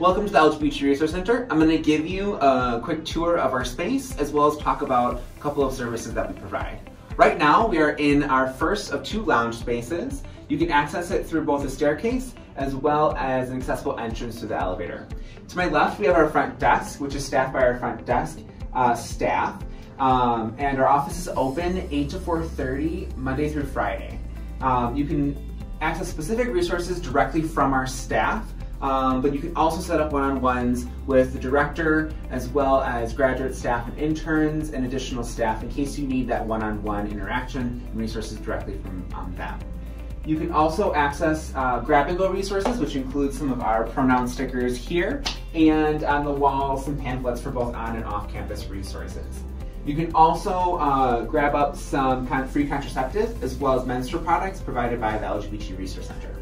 Welcome to the LGBT Resource Center. I'm going to give you a quick tour of our space as well as talk about a couple of services that we provide. Right now, we are in our first of two lounge spaces. You can access it through both a staircase as well as an accessible entrance to the elevator. To my left, we have our front desk, which is staffed by our front desk uh, staff. Um, and our office is open 8 to 4.30, Monday through Friday. Um, you can access specific resources directly from our staff, um, but you can also set up one-on-ones with the director as well as graduate staff and interns and additional staff in case you need that one-on-one interaction and resources directly from um, them. You can also access uh, grab and go resources, which includes some of our pronoun stickers here, and on the wall, some pamphlets for both on and off campus resources. You can also uh, grab up some kind of free contraceptives as well as menstrual products provided by the LGBT Resource Center.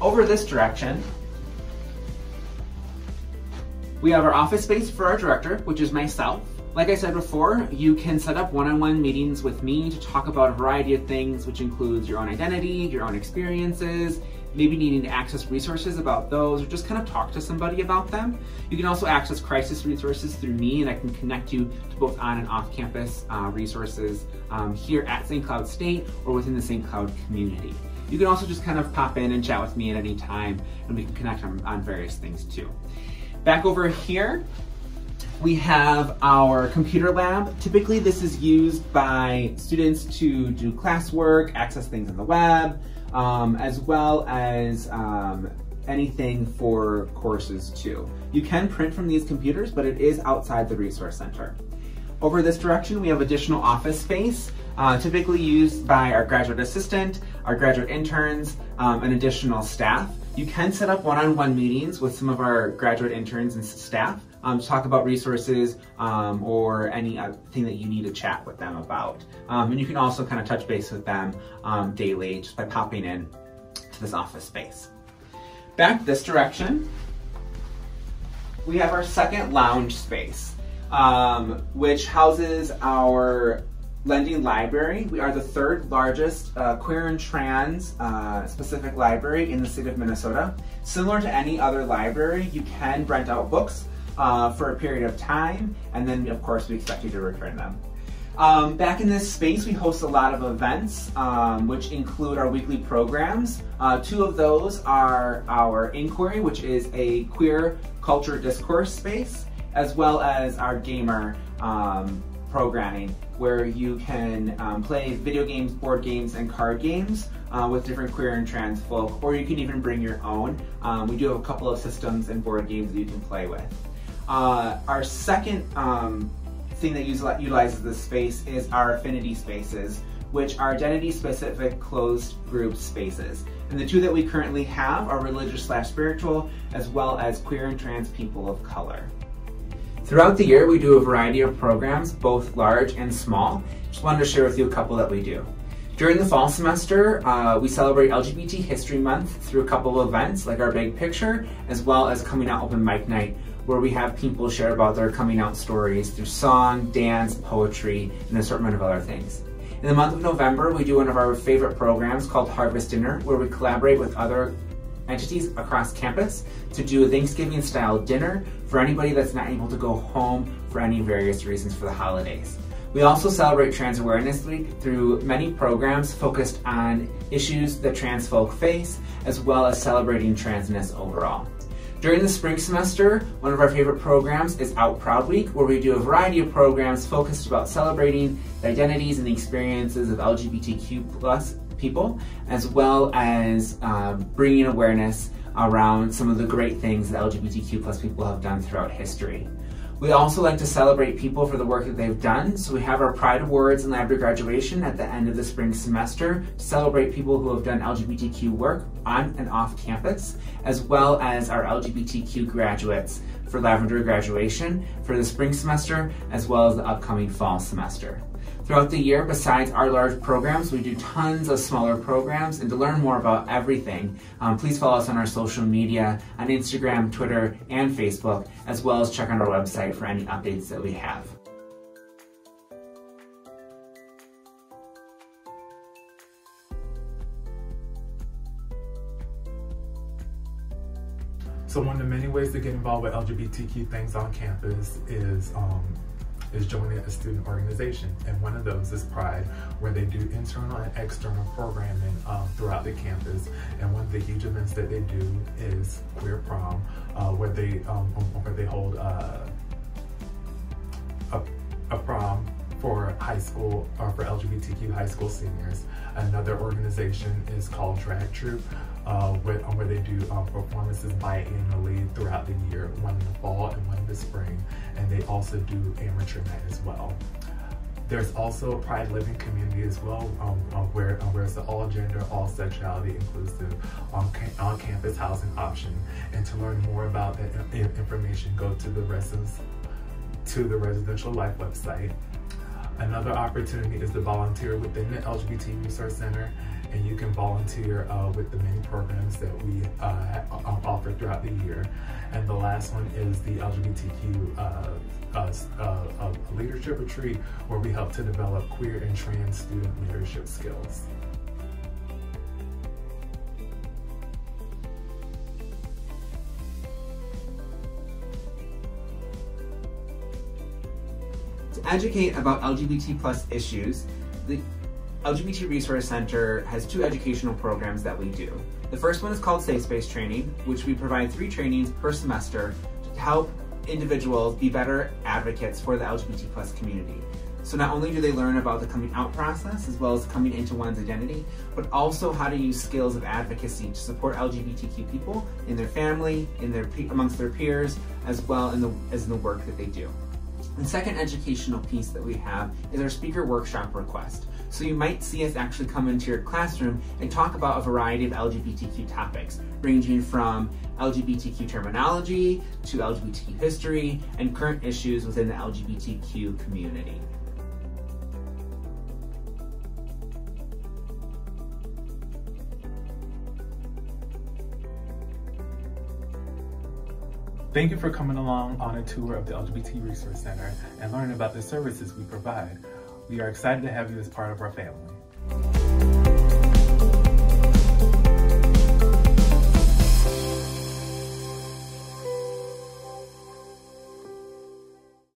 Over this direction, we have our office space for our director, which is myself. Like I said before, you can set up one-on-one -on -one meetings with me to talk about a variety of things, which includes your own identity, your own experiences, maybe needing to access resources about those, or just kind of talk to somebody about them. You can also access crisis resources through me, and I can connect you to both on and off-campus uh, resources um, here at St. Cloud State or within the St. Cloud community. You can also just kind of pop in and chat with me at any time, and we can connect on, on various things too. Back over here, we have our computer lab. Typically this is used by students to do classwork, access things on the web, um, as well as um, anything for courses too. You can print from these computers, but it is outside the Resource Center. Over this direction, we have additional office space, uh, typically used by our graduate assistant, our graduate interns, um, and additional staff. You can set up one-on-one -on -one meetings with some of our graduate interns and staff um, to talk about resources um, or anything that you need to chat with them about. Um, and you can also kind of touch base with them um, daily just by popping in to this office space. Back this direction, we have our second lounge space, um, which houses our Lending Library. We are the third largest uh, queer and trans uh, specific library in the state of Minnesota. Similar to any other library, you can rent out books uh, for a period of time, and then of course we expect you to return them. Um, back in this space, we host a lot of events, um, which include our weekly programs. Uh, two of those are our Inquiry, which is a queer culture discourse space, as well as our Gamer um, programming, where you can um, play video games, board games, and card games uh, with different queer and trans folk, or you can even bring your own. Um, we do have a couple of systems and board games that you can play with. Uh, our second um, thing that utilizes this space is our affinity spaces, which are identity-specific closed group spaces. And the two that we currently have are religious slash spiritual, as well as queer and trans people of color. Throughout the year, we do a variety of programs, both large and small. Just wanted to share with you a couple that we do. During the fall semester, uh, we celebrate LGBT History Month through a couple of events, like our Big Picture, as well as Coming Out Open Mic Night, where we have people share about their coming out stories through song, dance, poetry, and an assortment of other things. In the month of November, we do one of our favorite programs called Harvest Dinner, where we collaborate with other entities across campus to do a Thanksgiving style dinner for anybody that's not able to go home for any various reasons for the holidays. We also celebrate Trans Awareness Week through many programs focused on issues that trans folk face, as well as celebrating transness overall. During the spring semester, one of our favorite programs is Out Proud Week, where we do a variety of programs focused about celebrating the identities and the experiences of LGBTQ plus people, as well as um, bringing awareness around some of the great things that LGBTQ plus people have done throughout history. We also like to celebrate people for the work that they've done. So we have our Pride Awards and Library graduation at the end of the spring semester to celebrate people who have done LGBTQ work on and off campus, as well as our LGBTQ graduates for Lavender graduation for the spring semester, as well as the upcoming fall semester. Throughout the year, besides our large programs, we do tons of smaller programs. And to learn more about everything, um, please follow us on our social media on Instagram, Twitter, and Facebook, as well as check out our website for any updates that we have. So one of the many ways to get involved with LGBTQ things on campus is um, is joining a student organization. And one of those is Pride, where they do internal and external programming um, throughout the campus. And one of the huge events that they do is Queer Prom, uh, where they um, where they hold uh, a, a prom for high school or for LGBTQ high school seniors. Another organization is called Drag Troupe, uh, where, where they do um, performances biannually throughout the year, one in the fall and one in the spring. And they also do amateur night as well. There's also a Pride Living community as well, um, uh, where, uh, where it's an all gender, all sexuality inclusive um, on campus housing option. And to learn more about that information, go to the to the Residential Life website. Another opportunity is to volunteer within the LGBT Resource Center, and you can volunteer uh, with the many programs that we uh, offer throughout the year. And the last one is the LGBTQ uh, uh, uh, Leadership Retreat, where we help to develop queer and trans student leadership skills. Educate about LGBT plus issues, the LGBT Resource Center has two educational programs that we do. The first one is called Safe Space Training, which we provide three trainings per semester to help individuals be better advocates for the LGBT plus community. So not only do they learn about the coming out process as well as coming into one's identity, but also how to use skills of advocacy to support LGBTQ people in their family, in their amongst their peers, as well in the, as in the work that they do. The second educational piece that we have is our speaker workshop request. So you might see us actually come into your classroom and talk about a variety of LGBTQ topics, ranging from LGBTQ terminology to LGBTQ history and current issues within the LGBTQ community. Thank you for coming along on a tour of the LGBT Resource Center and learning about the services we provide. We are excited to have you as part of our family.